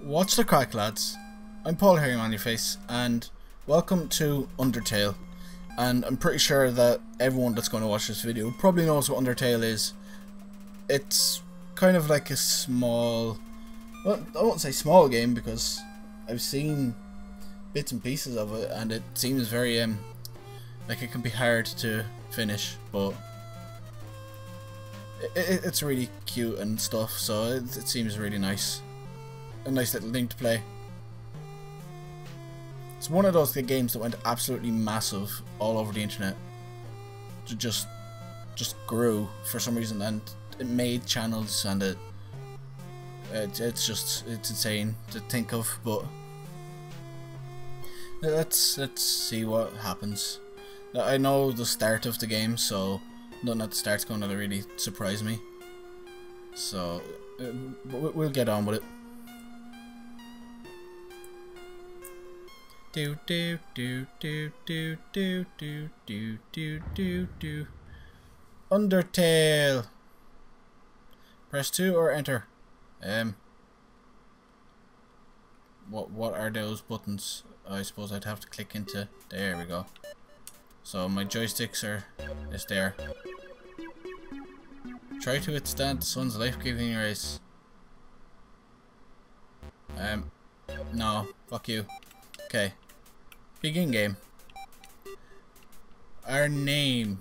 What's the crack, lads? I'm Paul Hairy Manly Face, and welcome to Undertale. And I'm pretty sure that everyone that's going to watch this video probably knows what Undertale is. It's kind of like a small, well, I won't say small game because I've seen bits and pieces of it, and it seems very um like it can be hard to finish, but it, it, it's really cute and stuff. So it, it seems really nice a nice little thing to play. It's one of those games that went absolutely massive all over the internet. It just just grew for some reason and it made channels and it, it it's just it's insane to think of but let's let's see what happens. I know the start of the game so nothing at the start's going to really surprise me. So uh, we'll get on with it. Do do do do do do do do do do do. Undertale. Press two or enter. Um. What what are those buttons? I suppose I'd have to click into. There we go. So my joysticks are is there. Try to withstand the sun's life-giving rays. Um. No. Fuck you. Okay. Begin game. Our name.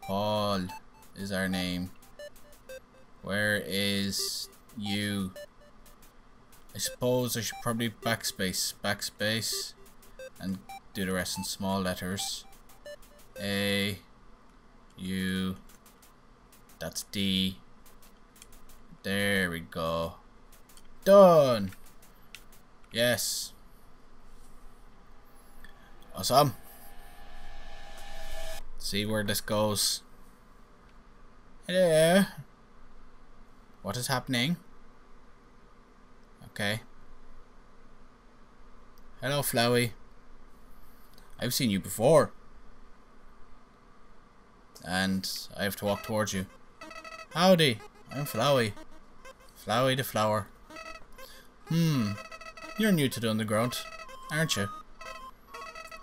Paul is our name. Where is you? I suppose I should probably backspace. Backspace. And do the rest in small letters. A. U. That's D. There we go. Done. Yes. Awesome. See where this goes. Hello. What is happening? Okay. Hello, Flowey. I've seen you before. And I have to walk towards you. Howdy, I'm Flowey. Flowey the flower. Hmm, you're new to the underground, aren't you?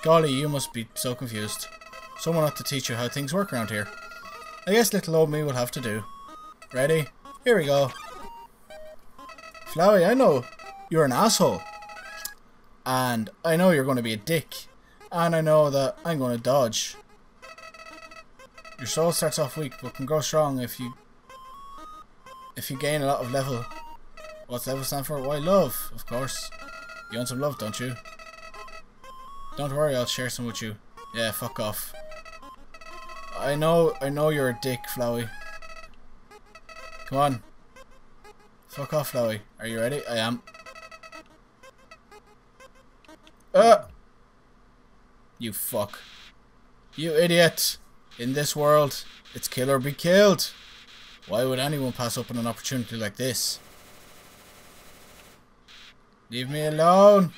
Golly, you must be so confused. Someone ought to teach you how things work around here. I guess little old me will have to do. Ready? Here we go. Flowey, I know you're an asshole. And I know you're going to be a dick. And I know that I'm going to dodge. Your soul starts off weak, but can grow strong if you if you gain a lot of level. What's level stand for? Why, love, of course. You want some love, don't you? Don't worry, I'll share some with you. Yeah, fuck off. I know, I know you're a dick, Flowey. Come on. Fuck off, Flowey. Are you ready? I am. Uh! You fuck. You idiot! In this world, it's kill or be killed. Why would anyone pass up on an opportunity like this? Leave me alone!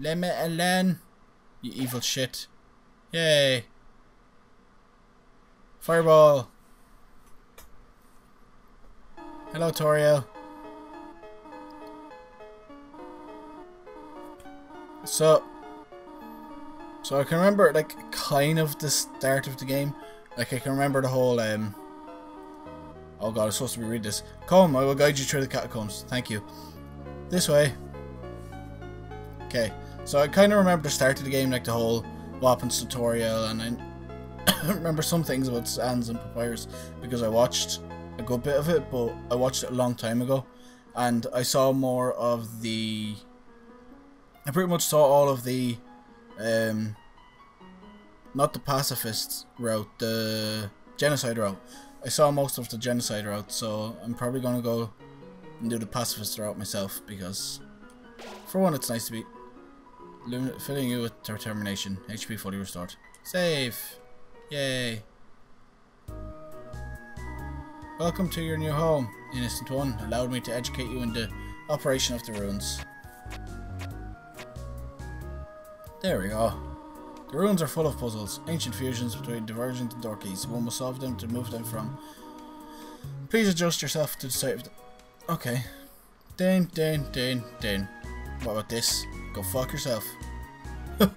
Let me alone. You evil shit. Yay. Fireball. Hello, Toriel. So, so I can remember like kind of the start of the game. Like I can remember the whole um. Oh god, I'm supposed to be read this. Come, I will guide you through the catacombs. Thank you. This way. Okay. So I kind of remember the start of the game, like the whole weapons tutorial, and I remember some things about Sans and Papyrus because I watched a good bit of it, but I watched it a long time ago, and I saw more of the. I pretty much saw all of the, um, not the pacifist route, the genocide route. I saw most of the genocide route, so I'm probably gonna go and do the pacifist route myself because, for one, it's nice to be filling you with determination. HP fully restored. Save! Yay! Welcome to your new home, innocent one. Allowed me to educate you in the operation of the ruins. There we go. The ruins are full of puzzles, ancient fusions between divergent and door keys. One must solve them to move them from. Please adjust yourself to the state of the... Okay. Ding, ding, ding, ding. What about this? Go fuck yourself. to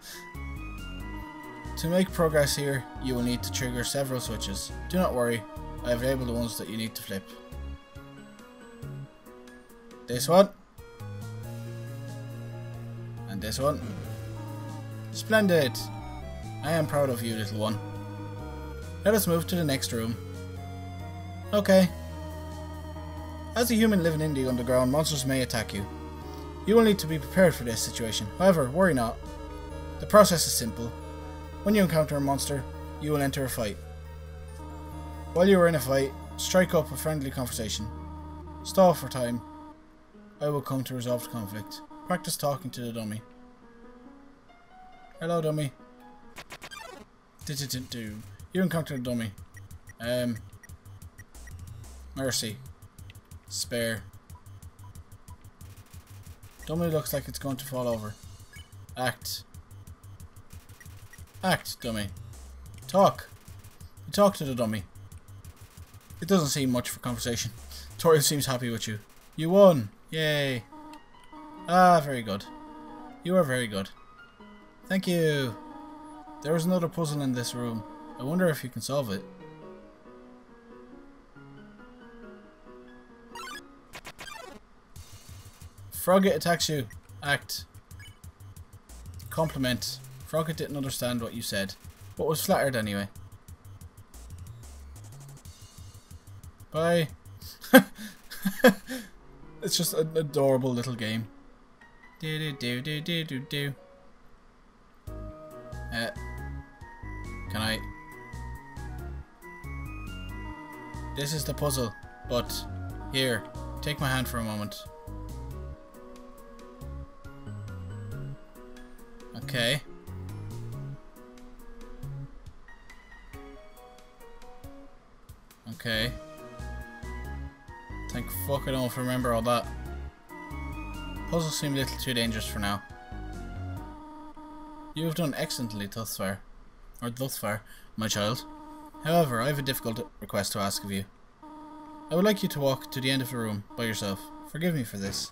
make progress here, you will need to trigger several switches. Do not worry, I have labeled the ones that you need to flip. This one. And this one. Splendid! I am proud of you, little one. Let us move to the next room. Okay. As a human living in the underground, monsters may attack you. You will need to be prepared for this situation. However, worry not. The process is simple. When you encounter a monster, you will enter a fight. While you are in a fight, strike up a friendly conversation. Stall for time. I will come to resolve the conflict. Practice talking to the dummy. Hello, dummy. Do, do, do, do. You encountered a dummy. Um. Mercy. Spare. Dummy looks like it's going to fall over. Act. Act, dummy. Talk. Talk to the dummy. It doesn't seem much for conversation. Toriel seems happy with you. You won! Yay! Ah, very good. You are very good. Thank you! There is another puzzle in this room. I wonder if you can solve it. Froggit attacks you. Act. Compliment. Froggit didn't understand what you said, but was flattered anyway. Bye. it's just an adorable little game. Do do do do do do do. Uh, can I? This is the puzzle, but here, take my hand for a moment. Okay. Okay. Thank fuck I don't remember all that. Puzzles seem a little too dangerous for now. You have done excellently thus far. Or thus far, my child. However, I have a difficult request to ask of you. I would like you to walk to the end of the room by yourself. Forgive me for this.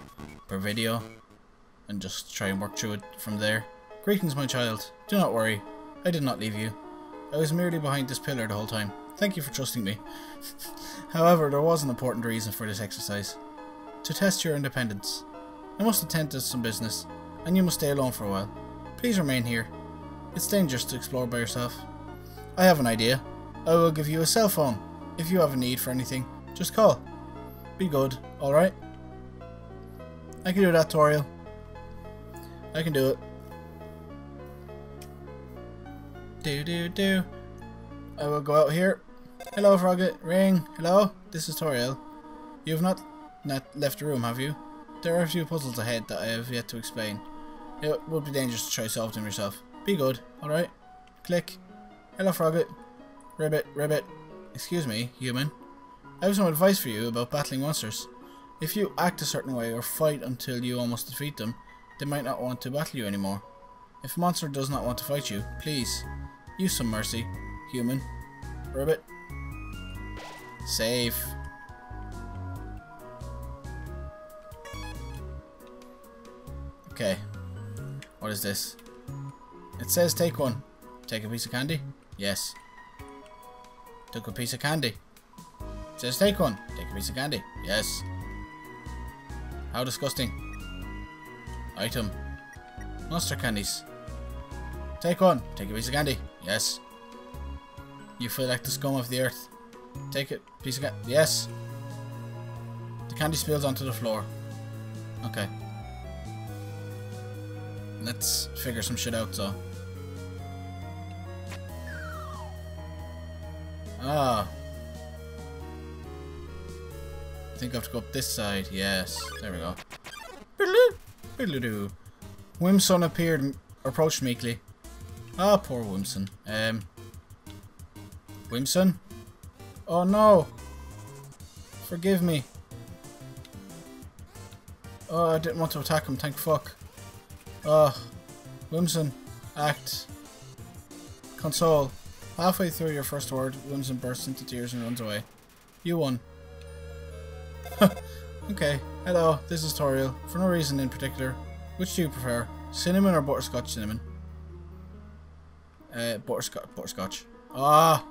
per video and just try and work through it from there. Greetings my child, do not worry, I did not leave you. I was merely behind this pillar the whole time. Thank you for trusting me. However, there was an important reason for this exercise. To test your independence. I must attend to some business, and you must stay alone for a while. Please remain here. It's dangerous to explore by yourself. I have an idea. I will give you a cell phone. If you have a need for anything, just call. Be good, alright? I can do that, Toriel. I can do it. Do do do. I will go out here. Hello, Froggit. Ring. Hello? This is Toriel. You have not, not left the room, have you? There are a few puzzles ahead that I have yet to explain. It would be dangerous to try solve them yourself. Be good, alright? Click. Hello, Froggit. Ribbit, Ribbit. Excuse me, human. I have some advice for you about battling monsters. If you act a certain way or fight until you almost defeat them, they might not want to battle you anymore. If a monster does not want to fight you, please, use some mercy, human. Ribbit. Safe. Okay. What is this? It says take one. Take a piece of candy? Yes. Took a piece of candy. It says take one. Take a piece of candy? Yes. How disgusting. Item. Monster candies. Take one. Take a piece of candy. Yes. You feel like the scum of the earth. Take it. Piece of candy. Yes. The candy spills onto the floor. Okay. Let's figure some shit out, so. Ah. Think I have to go up this side. Yes. There we go. Whimsun appeared, approached meekly. Ah, poor Whimsun. Um, Whimsun? Oh no! Forgive me. Oh, I didn't want to attack him, thank fuck. Oh, Whimsun, act. Console. Halfway through your first word, Whimsun bursts into tears and runs away. You won. Okay, hello, this is Toriel. For no reason in particular. Which do you prefer? Cinnamon or butterscotch cinnamon? Uh, butterscotch, butterscotch. Ah!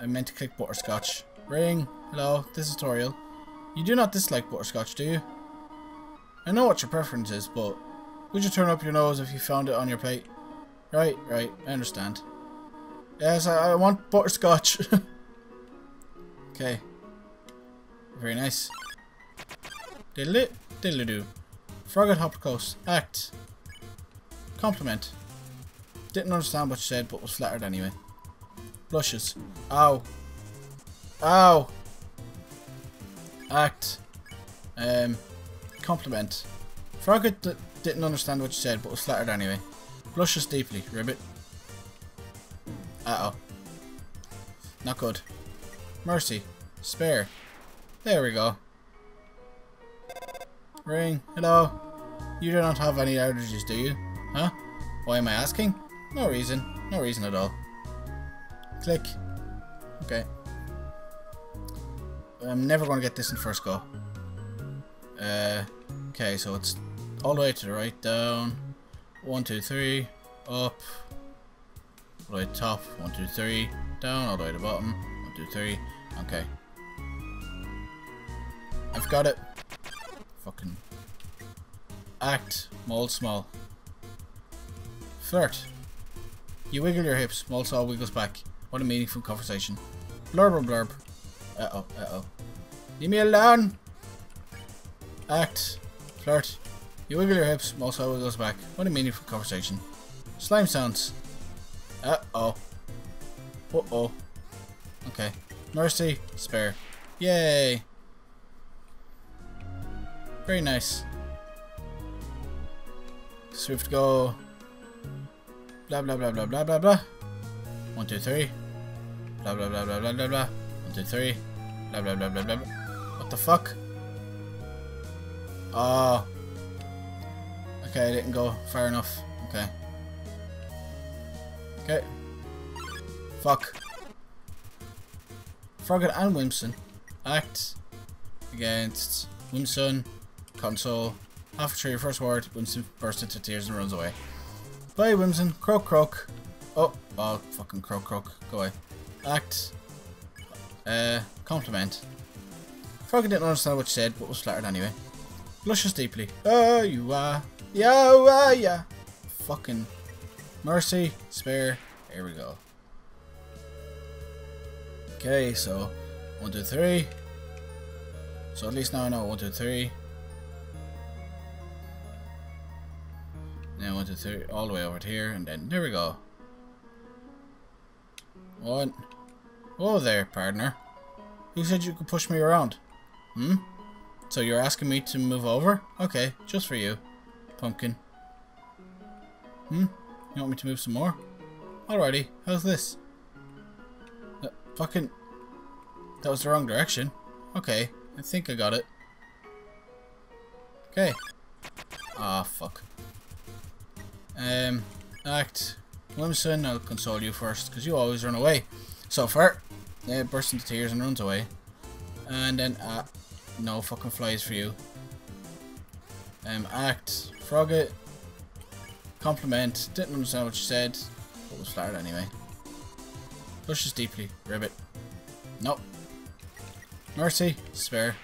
I meant to click butterscotch. Ring. Hello, this is Toriel. You do not dislike butterscotch, do you? I know what your preference is, but would you turn up your nose if you found it on your plate? Right, right, I understand. Yes, I, I want butterscotch. okay. Very nice. Diddle it, diddle do. Froggit Hoppercoast. Act. Compliment. Didn't understand what you said, but was flattered anyway. Blushes. Ow. Ow. Act. Um. Compliment. Froggit didn't understand what you said, but was flattered anyway. Blushes deeply. Ribbit. Uh-oh. Not good. Mercy. Spare. There we go. Ring. Hello. You do not have any allergies, do you? Huh? Why am I asking? No reason. No reason at all. Click. Okay. I'm never going to get this in first go. Uh, okay, so it's all the way to the right, down. One, two, three, up. All the way top. One, two, three, down. All the way to the bottom. One, two, three. Okay. I've got it. Fucking. Act. Moldsmal. Flirt. You wiggle your hips. Moldsmal wiggles back. What a meaningful conversation. Blurb blurb. Uh oh, uh oh. Leave me alone! Act. Flirt. You wiggle your hips. Moldsmal wiggles back. What a meaningful conversation. Slime sounds. Uh oh. Uh oh. Okay. Mercy. Spare. Yay. Very nice. Swift go. Blah blah blah blah blah blah blah. One, two, three. Blah blah blah blah blah blah blah. One, two, three. Blah blah blah blah blah. blah. What the fuck? Oh. Okay, I didn't go far enough. Okay. Okay. Fuck. Froggit and Whimsun act against Whimsun console. After your first word, Whimsun bursts into tears and runs away. Bye, Whimsun. Croak, croak. Oh, oh, fucking croak, croak. Go away. Act. Uh, compliment. Froggy didn't understand what you said, but was flattered anyway. Blushes deeply. Oh, you are. Yeah, uh, yeah. Fucking. Mercy. Spare. Here we go. Okay, so. One, two, three. So at least now I know. One, two, three. One, two, three, all the way over here, and then there we go. One. Whoa there, partner. Who said you could push me around? Hmm? So you're asking me to move over? Okay, just for you. Pumpkin. Hmm? You want me to move some more? Alrighty, how's this? Uh, fucking... That was the wrong direction. Okay, I think I got it. Okay. Ah, oh, fuck. Um, act. Whimsun, I'll console you first, because you always run away. So far, it bursts into tears and runs away. And then, uh, no fucking flies for you. Um, act. Froggit. Compliment. Didn't understand what you said, but was flattered anyway. Pushes deeply. Ribbit. Nope. Mercy. Spare.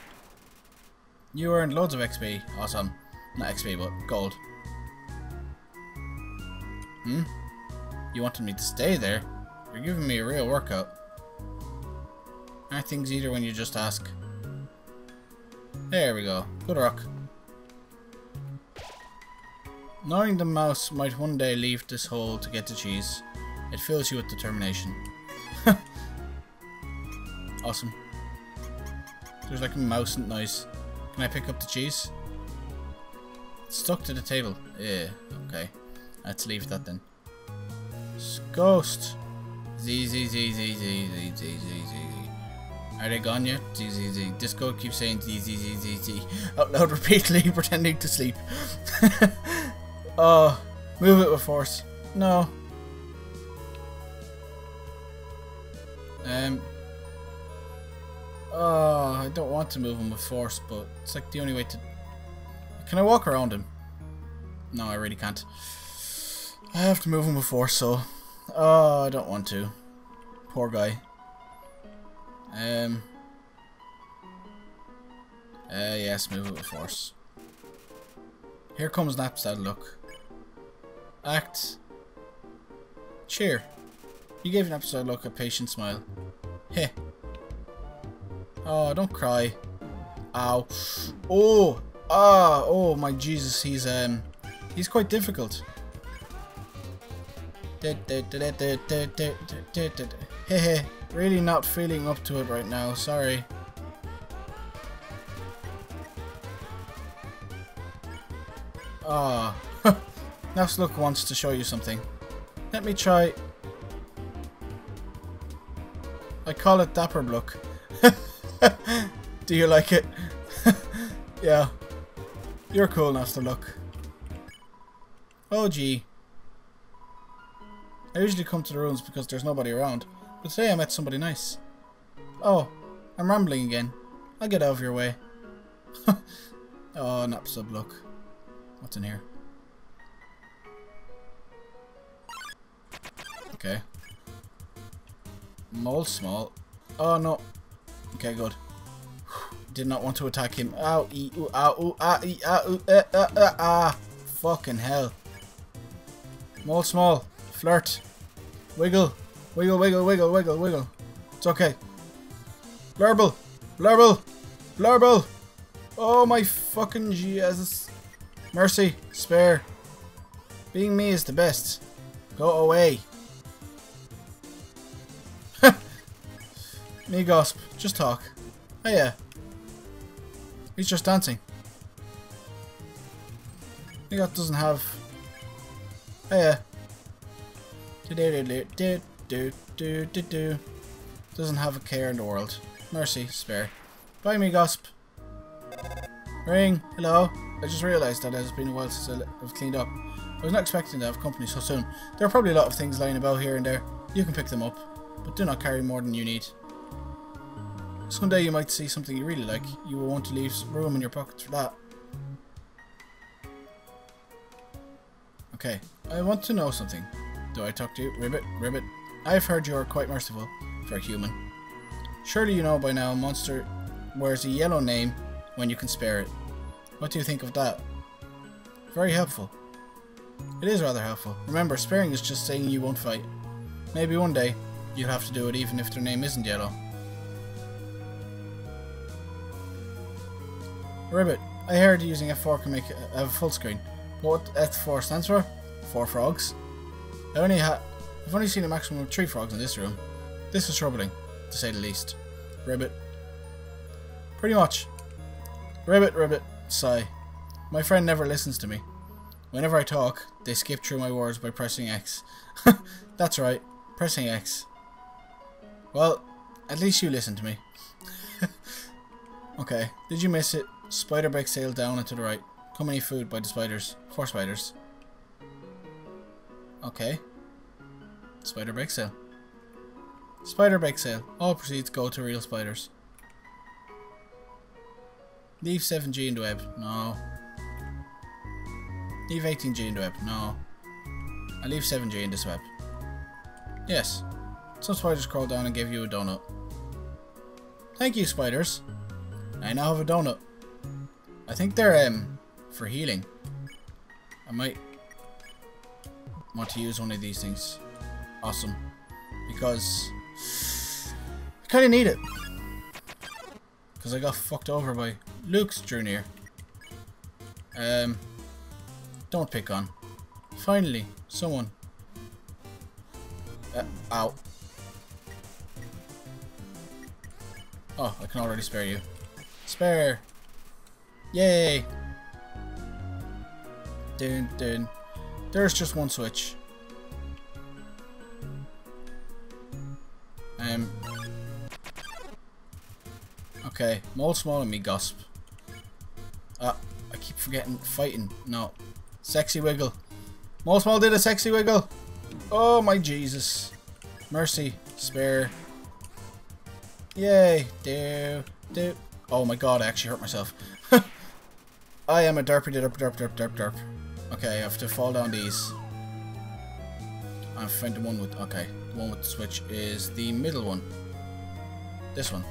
You earned loads of XP. Awesome. Not XP, but gold. Hmm? You wanted me to stay there? You're giving me a real workout. Aren't things when you just ask? There we go. Good rock. Knowing the mouse might one day leave this hole to get the cheese, it fills you with determination. awesome. There's like a mouse and noise. Can I pick up the cheese? It's stuck to the table. Yeah, okay. Let's leave that then. Ghost. Z Z Z Z Z Z Z Z Z. Are they gone yet? Z Z Z. Disco keeps saying Z Z Z Z Z out loud repeatedly, pretending to sleep. oh, move it with force. No. Um. Oh, I don't want to move him with force, but it's like the only way to. Can I walk around him? No, I really can't. I have to move him before, so. Oh, I don't want to. Poor guy. Um. Uh, yes, move it with force. Here comes Napstablook. Act. Cheer. You gave Napstablook a patient smile. Heh. Oh, don't cry. Ow. Oh! Ah! Oh my Jesus, he's um he's quite difficult. Hehe, really not feeling up to it right now, sorry. Ah, oh. Wants to show you something. Let me try. I call it Dapper Look. Do you like it? yeah. You're cool to. Oh gee. I usually come to the ruins because there's nobody around, but today I met somebody nice. Oh, I'm rambling again. I'll get out of your way. oh, Napstablook. What's in here? Okay. Moldsmal. Oh no. Okay, good. Did not want to attack him. Ow, ee, ooh, ow, ooh, ah, ee, ah, ooh, eh, ah, ah, ah. Fucking hell. Moldsmal. Flirt. Wiggle. Wiggle, wiggle, wiggle, wiggle, wiggle. It's okay. Blurble. Blurble. Blurble. Oh my fucking Jesus. Mercy. Spare. Being me is the best. Go away. Migosp. Just talk. Oh yeah. He's just dancing. Migosp doesn't have... Oh yeah. Doesn't have a care in the world. Mercy, spare. Bye Migosp. Ring, hello. I just realised that it has been a while since I've cleaned up. I was not expecting to have company so soon. There are probably a lot of things lying about here and there. You can pick them up, but do not carry more than you need. Someday you might see something you really like. You will want to leave room in your pockets for that. Okay, I want to know something. I talk to you? Ribbit, Ribbit. I've heard you are quite merciful for a human. Surely you know by now monster wears a yellow name when you can spare it. What do you think of that? Very helpful. It is rather helpful. Remember, sparing is just saying you won't fight. Maybe one day, you'll have to do it even if their name isn't yellow. Ribbit, I heard using F4 can make a, a full screen. What F4 stands for? Four frogs. I only ha I've only seen a maximum of three frogs in this room. This is troubling, to say the least. Ribbit. Pretty much. Ribbit, ribbit, sigh. My friend never listens to me. Whenever I talk, they skip through my words by pressing X. That's right, pressing X. Well, at least you listen to me. okay, did you miss it? Spider bike sail down and to the right. Company food by the spiders. Four spiders. Okay. Spider bake sale. Spider bake sale. All proceeds go to real spiders. Leave 7G in the web. No. Leave 18G in the web. No. I leave 7G in this web. Yes. Some spiders crawled down and gave you a donut. Thank you, spiders. I now have a donut. I think they're um for healing. I might want to use one of these things. Awesome. Because I kind of need it. Because I got fucked over by Luke's Junior. Um, don't pick on. Finally, someone. Uh, ow. Oh, I can already spare you. Spare. Yay. Dun dun. There's just one switch. Okay, Moldsmal and Migosp. Ah, I keep forgetting fighting. No. Sexy Wiggle. Moldsmal did a sexy wiggle. Oh my Jesus. Mercy. Spare. Yay. Do. Do. Oh my god, I actually hurt myself. I am a derpy derp derp derp derp derp. Okay, I have to fall down these. I find the one with okay. The one with the switch is the middle one. This one.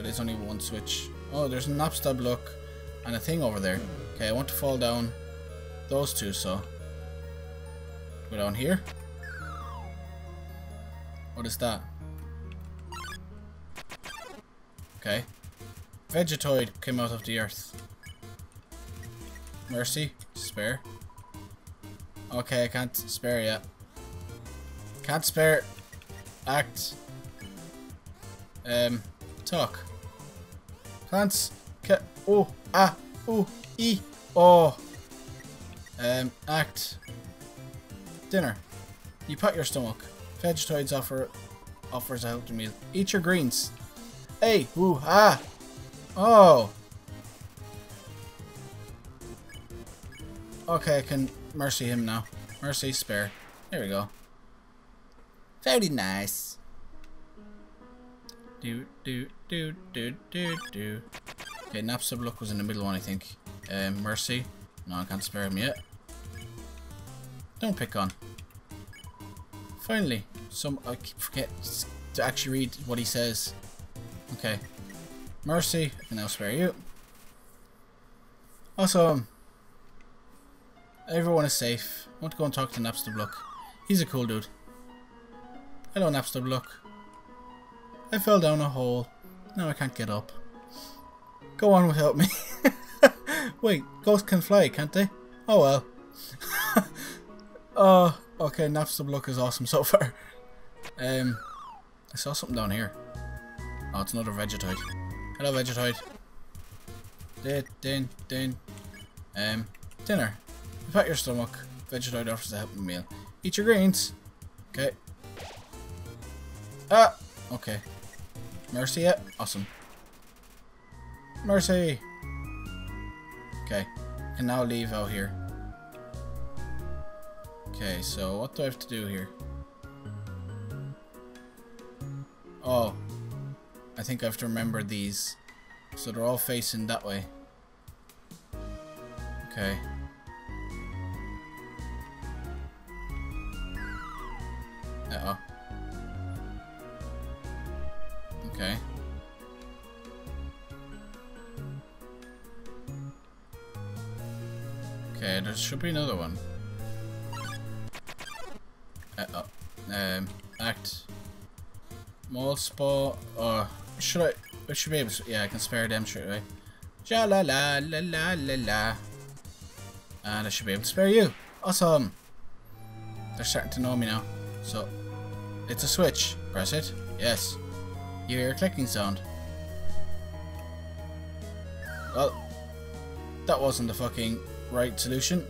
There is only one switch. Oh, there's a Napstablook block and a thing over there. Okay, I want to fall down those two, so go down here. What is that? Okay. Vegetoid came out of the earth. Mercy, spare. Okay, I can't spare yet. Can't spare. Act. Um, talk. Plants. Ca oh, ah, oh, e, oh. Um, act. Dinner. You pat your stomach. Vegetoids offer offers a healthy meal. Eat your greens. Hey, ooh, ah. Oh. Okay, I can mercy him now. Mercy, spare. There we go. Very nice. Do, do, do, do, do, do. Okay, Napstablook was in the middle one, I think. Um, mercy. No, I can't spare him yet. Don't pick on. Finally, some I forget to actually read what he says. Okay. Mercy, I can now spare you. Awesome. Everyone is safe. I want to go and talk to Napstablook. He's a cool dude. Hello, Napstablook. I fell down a hole. Now I can't get up. Go on without me. Wait, ghosts can fly, can't they? Oh well. oh, okay, Napstablook is awesome so far. Um, I saw something down here. Oh, it's another Vegetoid. Hello, Vegetoid. Din, din, din. Um, dinner. Pat your stomach. Vegetoid offers a helping meal. Eat your greens. Okay. Ah! Okay. Mercy yet? Awesome. Mercy! Okay. Can now leave out here. Okay, so what do I have to do here? Oh. I think I have to remember these. So they're all facing that way. Okay. Should be another one. Uh oh. Um, act. Mold spot. Or should I? I should be able to. Yeah, I can spare them straight away. Ja la la la la la la. And I should be able to spare you. Awesome. They're starting to know me now. So, it's a switch. Press it. Yes. You hear a clicking sound. Well, that wasn't the fucking right solution.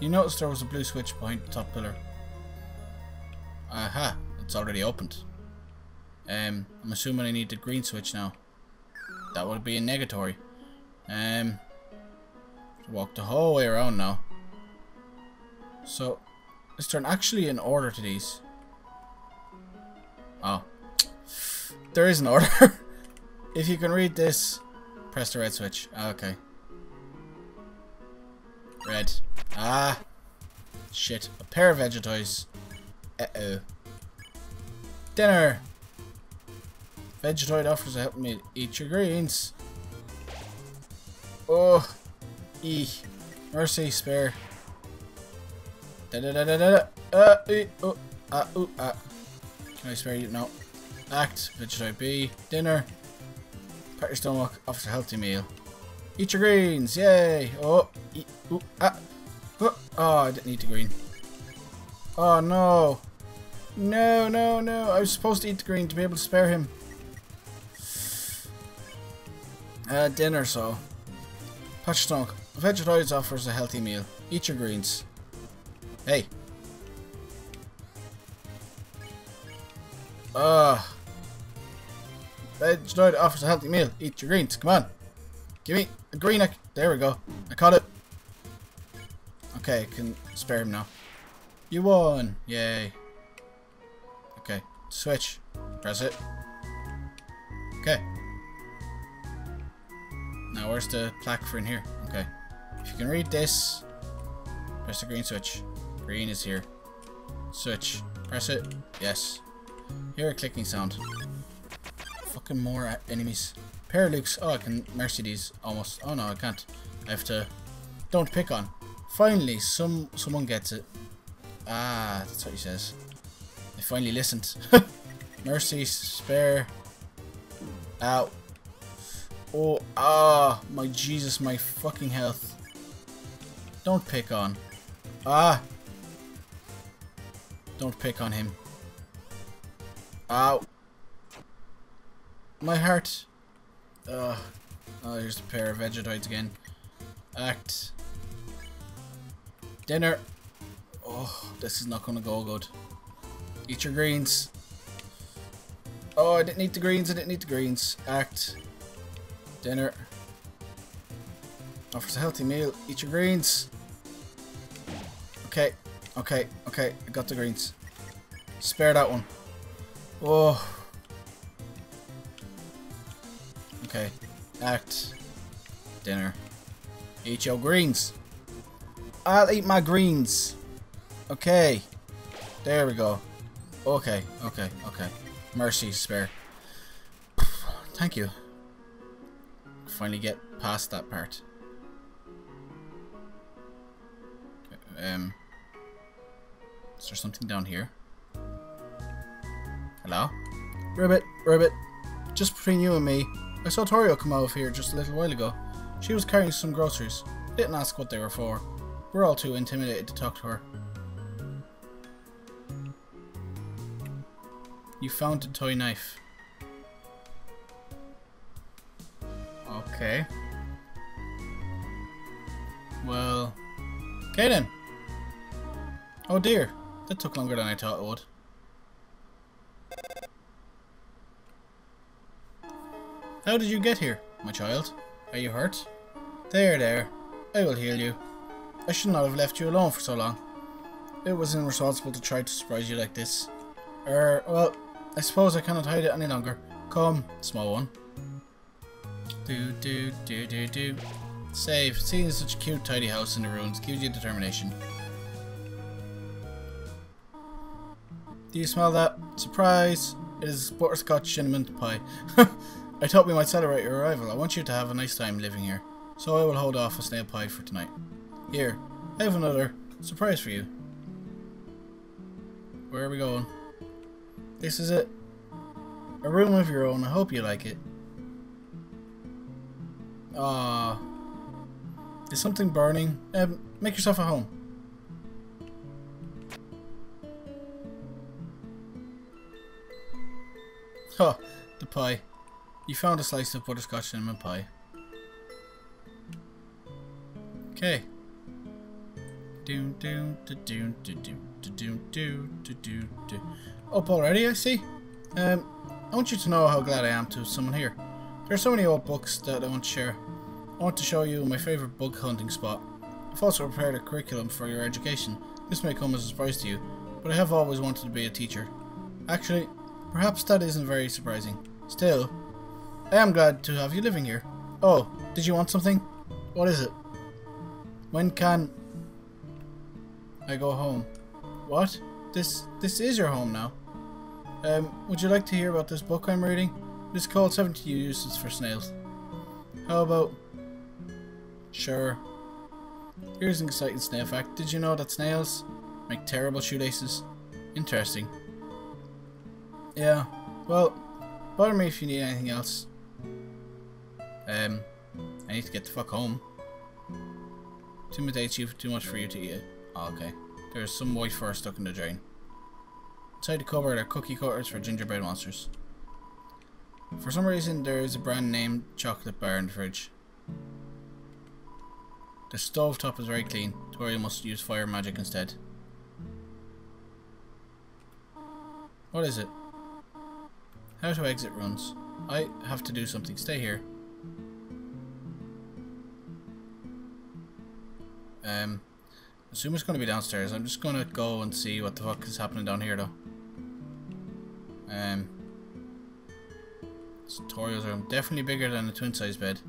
You noticed there was a blue switch behind the top pillar. Aha, it's already opened. Um, I'm assuming I need the green switch now. That would be a negatory. Um, walk the whole way around now. So, is there actually an order to these? Oh. There is an order. if you can read this, press the red switch. Ah, okay. Red. Ah. Shit. A pair of Vegetoids. Uh-oh. Dinner. Vegetoid offers to help me eat your greens. Oh. E. Mercy, spare. Da da da da da. da. Uh, e, oh, ah, ooh, ah. Can I spare you? No. Act. Vegetoid B. Dinner. Pat your stomach. Offers a healthy meal. Eat your greens. Yay. Oh. E, ooh, ah. Oh, oh, I didn't need the green. Oh no. No, no, no. I was supposed to eat the green to be able to spare him. Uh, dinner, so. Patch stomach. Vegetoids offers a healthy meal. Eat your greens. Hey. Ah. Uh, offers a healthy meal. Eat your greens. Come on. Give me a green. There we go. I caught it. Okay, can spare him now. You won. Yay. Okay. Switch. Press it. Okay. Now where's the plaque for in here? Okay. If you can read this, press the green switch. Green is here. Switch. Press it. Yes. Hear a clicking sound. Fucking more enemies. Paralux. Oh, I can mercy these almost. Oh no, I can't. I have to. Don't pick on. Finally, some someone gets it. Ah, that's what he says. I finally listened. mercy, spare. Ow. Oh, ah, my Jesus, my fucking health. Don't pick on. Ah. Don't pick on him. Ow. My heart. Ugh. Oh, here's a pair of vegetoids again. Act. Dinner. Oh, this is not gonna go good. Eat your greens. Oh, I didn't eat the greens, I didn't eat the greens. Act. Dinner. Offers a healthy meal. Eat your greens. Okay, okay, okay. I got the greens. Spare that one. Oh. Okay. Act. Dinner. Eat your greens. I'll eat my greens. Okay. There we go. Okay, okay, okay. Mercy, spare. Thank you. Finally get past that part. Um, is there something down here? Hello? Ribbit, Ribbit. Just between you and me, I saw Toriel come out of here just a little while ago. She was carrying some groceries. Didn't ask what they were for. We're all too intimidated to talk to her. You found a toy knife. Okay. Well... Okay then. Oh dear. That took longer than I thought it would. How did you get here, my child? Are you hurt? There, there. I will heal you. I should not have left you alone for so long. It was irresponsible to try to surprise you like this. Er, well, I suppose I cannot hide it any longer. Come, small one. Do, do, do, do, do. Save. Seeing such a cute, tidy house in the ruins gives you determination. Do you smell that? Surprise! It is butterscotch cinnamon pie. I thought we might celebrate your arrival. I want you to have a nice time living here. So I will hold off a snail pie for tonight. Here, I have another surprise for you. Where are we going? This is it. A room of your own. I hope you like it. Ah. Is something burning? Um, make yourself at home. Huh, the pie. You found a slice of butterscotch cinnamon pie. Okay. Up already, I see. Um, I want you to know how glad I am to have someone here. There are so many old books that I want to share. I want to show you my favourite bug hunting spot. I've also prepared a curriculum for your education. This may come as a surprise to you, but I have always wanted to be a teacher. Actually, perhaps that isn't very surprising. Still, I am glad to have you living here. Oh, did you want something? What is it? When can I go home? What? This this is your home now. Um, would you like to hear about this book I'm reading? It's called 70 Uses for Snails. How about... Sure. Here's an exciting snail fact. Did you know that snails make terrible shoelaces? Interesting. Yeah, well, bother me if you need anything else. Um, I need to get the fuck home. Intimidates you too much for you to eat. Oh, okay. There's some white fur stuck in the drain. Inside the cupboard are cookie cutters for gingerbread monsters. For some reason, there is a brand name chocolate bar in the fridge. The stove top is very clean. Toriel must use fire magic instead. What is it? How to exit ruins. I have to do something. Stay here. Um, assume it's going to be downstairs. I'm just going to go and see what the fuck is happening down here, though. Um, Toriel's room. Definitely bigger than a twin-size bed.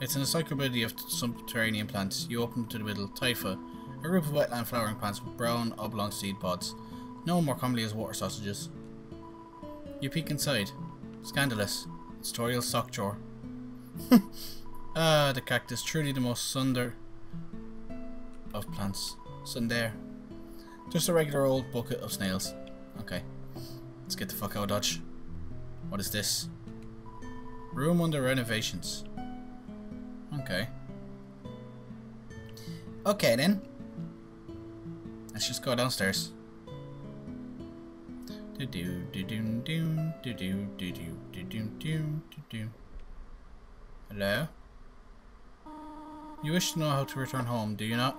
It's an encyclopedia of subterranean plants. You open to the middle. Typha. A group of wetland flowering plants with brown oblong seed pods. Known more commonly as water sausages. You peek inside. Scandalous. It's Toriel's sock drawer. ah, the cactus. Truly the most sunder of plants. Sunder. Just a regular old bucket of snails. Okay. Let's get the fuck out of Dodge. What is this? Room under renovations. Okay. Okay then. Let's just go downstairs. Do do do do do do do do do do do do do Hello? You wish to know how to return home, do you not?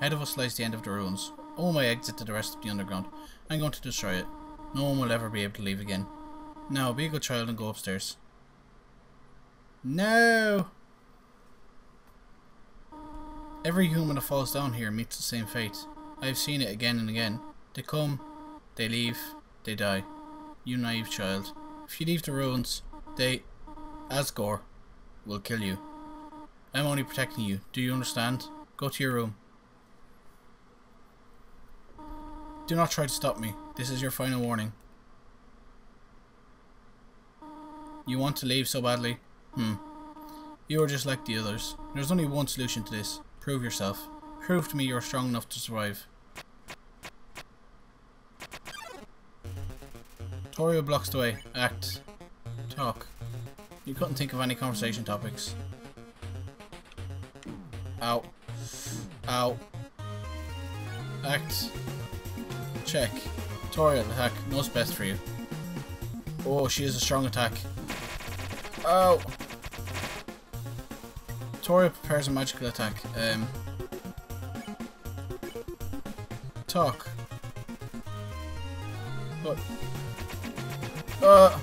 Ahead of us lies the end of the ruins. Oh my exit to the rest of the underground. I'm going to destroy it. No one will ever be able to leave again. Now, be a good child and go upstairs. No! Every human that falls down here meets the same fate. I have seen it again and again. They come, they leave, they die. You naive child. If you leave the ruins, they, Asgore, will kill you. I'm only protecting you. Do you understand? Go to your room. Do not try to stop me. This is your final warning. You want to leave so badly? Hmm. You are just like the others. There's only one solution to this. Prove yourself. Prove to me you're strong enough to survive. Toriel blocks the way. Act. Talk. You couldn't think of any conversation topics. Ow. Ow. Act. Check. Toriel, attack. Knows best for you. Oh, she has a strong attack. Oh! Toriel prepares a magical attack. Um, talk. What? Uh.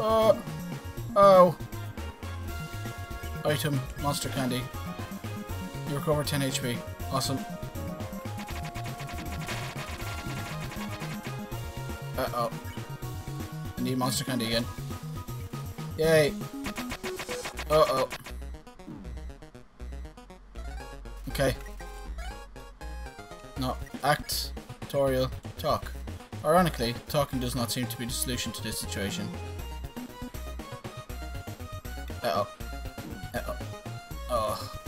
Uh. Oh. Item, monster candy. You recover 10 HP. Awesome. Monster candy again. Yay. Uh oh. Okay. No. Act. Toriel. Talk. Ironically, talking does not seem to be the solution to this situation. Uh-oh. Uh-oh. Oh.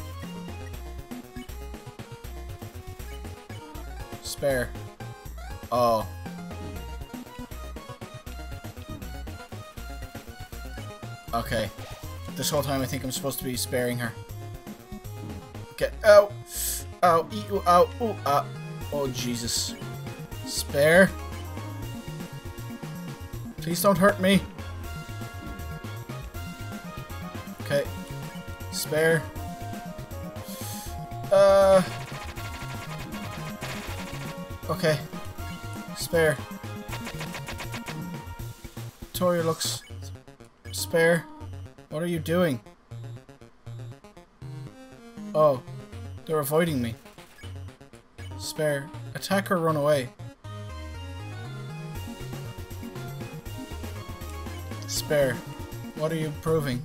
Spare. Oh. Okay. This whole time I think I'm supposed to be sparing her. Okay. Ow. Ow. Ew. Ow. Ooh. Ah. Oh, Jesus. Spare. Please don't hurt me. Okay. Spare. Uh. Okay. Spare. Tori looks spare. What are you doing? Oh. They're avoiding me. Spare. Attack or run away. Spare. What are you proving?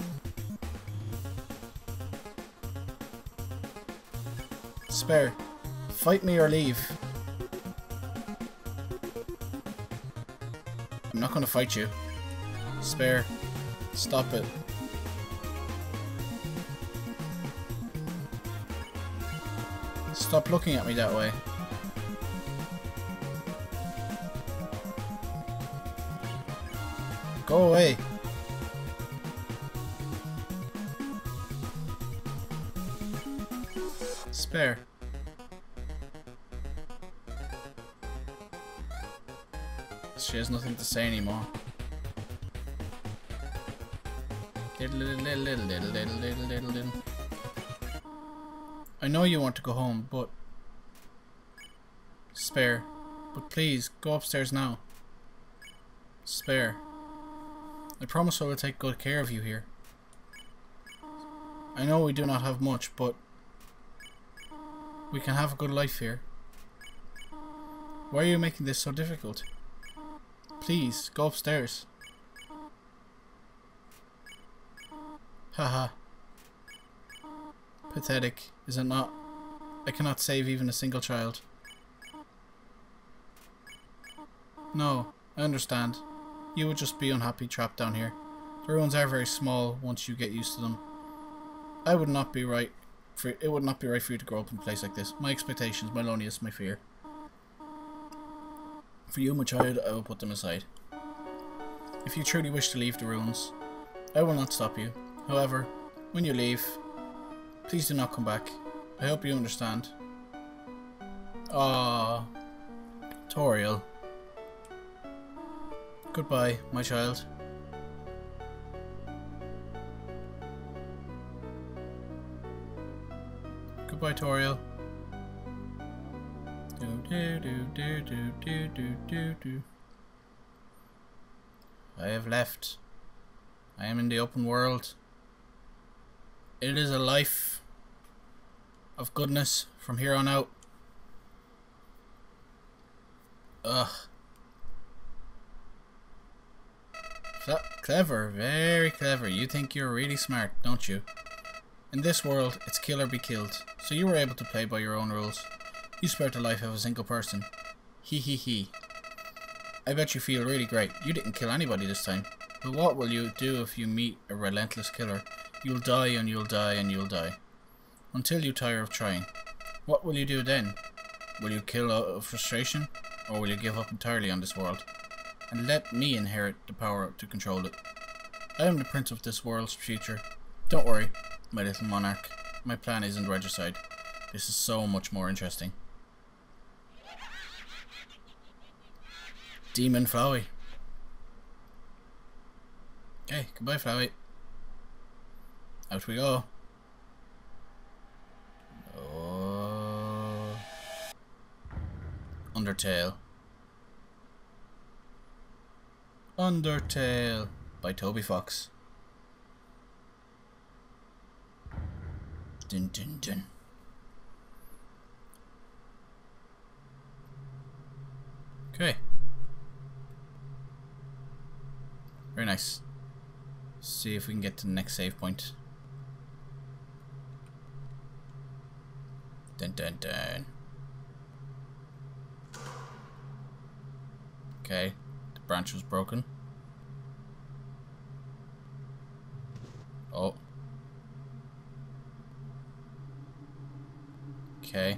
Spare. Fight me or leave. I'm not gonna fight you. Spare. Stop it. Stop looking at me that way. Go away. Spare. She has nothing to say anymore. I know you want to go home, but... Spare. But please, go upstairs now. Spare. I promise I will take good care of you here. I know we do not have much, but we can have a good life here. Why are you making this so difficult? Please, go upstairs. Haha. Pathetic, is it not? I cannot save even a single child. No, I understand. You would just be unhappy trapped down here. The ruins are very small once you get used to them. I would not be right for it would not be right for you to grow up in a place like this. My expectations, my loneliness, my fear. For you, my child, I will put them aside. If you truly wish to leave the ruins, I will not stop you. However, when you leave, please do not come back. I hope you understand. Ah, Toriel. Goodbye, my child. Goodbye, Toriel. Do, do, do, I have left. I am in the open world. It is a life of goodness from here on out. Ugh. Clever, very clever. You think you're really smart, don't you? In this world, it's kill or be killed, so you were able to play by your own rules. You spared the life of a single person. He he he. I bet you feel really great. You didn't kill anybody this time. But what will you do if you meet a relentless killer? You'll die and you'll die and you'll die. Until you tire of trying. What will you do then? Will you kill out of frustration? Or will you give up entirely on this world? and let me inherit the power to control it. I am the prince of this world's future. Don't worry, my little monarch. My plan isn't regicide. This is so much more interesting. Demon Flowey. Okay, goodbye Flowey. Out we go. Oh. Undertale. Undertale by Toby Fox. Dun dun dun. Okay. Very nice. see if we can get to the next save point. Dun dun dun. Okay the branch was broken. Oh. Okay.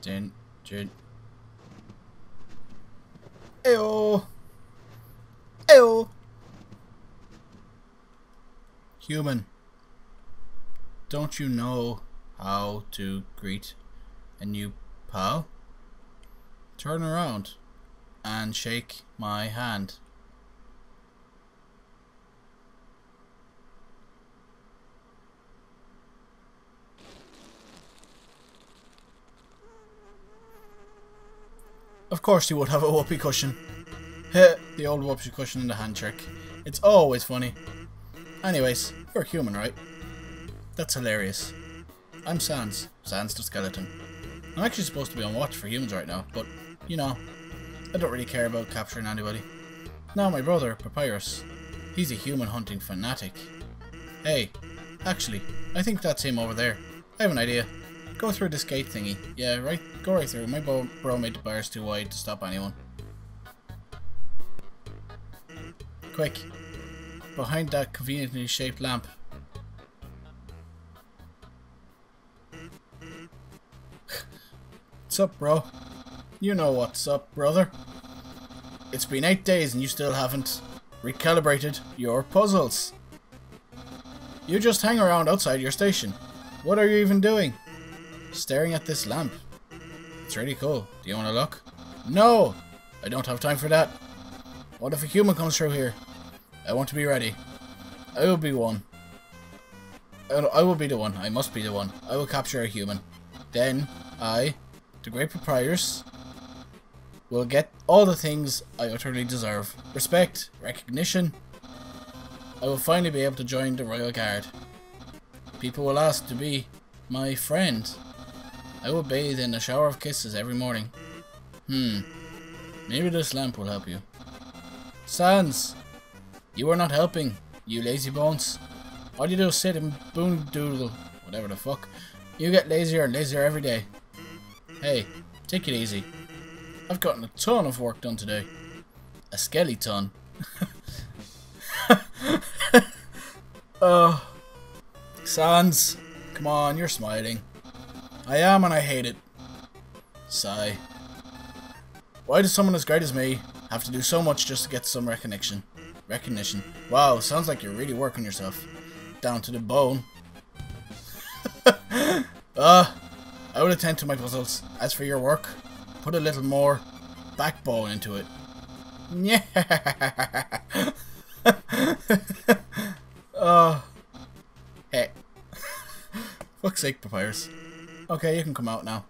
Din, din. Ew. Human. Don't you know how to greet a new pal. Turn around and shake my hand. Of course you would have a whoopee cushion. The old whoopee cushion in the hand trick. It's always funny. Anyways, you're human, right? That's hilarious. I'm Sans, Sans the skeleton. I'm actually supposed to be on watch for humans right now, but, you know, I don't really care about capturing anybody. Now my brother, Papyrus. He's a human hunting fanatic. Hey, actually, I think that's him over there. I have an idea. Go through this gate thingy. Yeah, right, go right through. My bro made the bars too wide to stop anyone. Quick. Behind that conveniently shaped lamp, What's up, bro? You know what's up, brother. It's been eight days and you still haven't recalibrated your puzzles. You just hang around outside your station. What are you even doing? Staring at this lamp. It's really cool. Do you want to look? No! I don't have time for that. What if a human comes through here? I want to be ready. I will be one. I will be the one. I must be the one. I will capture a human. Then, I, the great Papyrus, will get all the things I utterly deserve. Respect, recognition. I will finally be able to join the Royal Guard. People will ask to be my friend. I will bathe in a shower of kisses every morning. Hmm. Maybe this lamp will help you. Sans! You are not helping, you lazy bones. All you do is sit and boondoodle, whatever the fuck. You get lazier and lazier every day. Hey, take it easy. I've gotten a ton of work done today. A skeleton. oh. Sans, come on, you're smiling. I am and I hate it. Sigh. Why does someone as great as me have to do so much just to get some recognition? Recognition. Wow, sounds like you're really working yourself. Down to the bone. uh, I will attend to my puzzles. As for your work, put a little more backbone into it. Yeah. oh. Hey. Fuck's sake, Papyrus. Okay, you can come out now.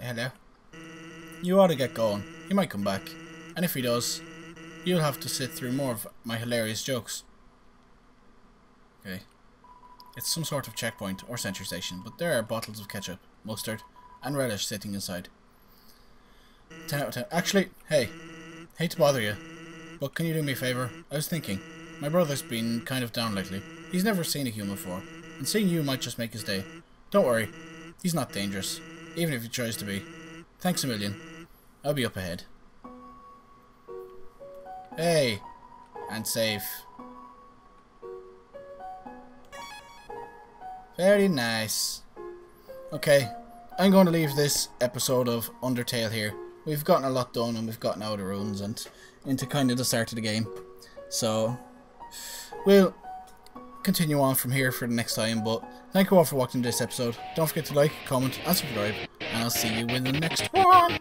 Hello. You ought to get going. He might come back. And if he does, you'll have to sit through more of my hilarious jokes. Okay. It's some sort of checkpoint or sentry station, but there are bottles of ketchup, mustard, and relish sitting inside. 10 out of 10. Actually, hey, hate to bother you, but can you do me a favour? I was thinking, my brother's been kind of down lately. He's never seen a human before, and seeing you might just make his day. Don't worry, he's not dangerous, even if he tries to be. Thanks a million. I'll be up ahead. Hey, and safe. Very nice. Okay, I'm going to leave this episode of Undertale here. We've gotten a lot done and we've gotten out of ruins and into kind of the start of the game. So, we'll continue on from here for the next time, but thank you all for watching this episode. Don't forget to like, comment, and subscribe, and I'll see you in the next one.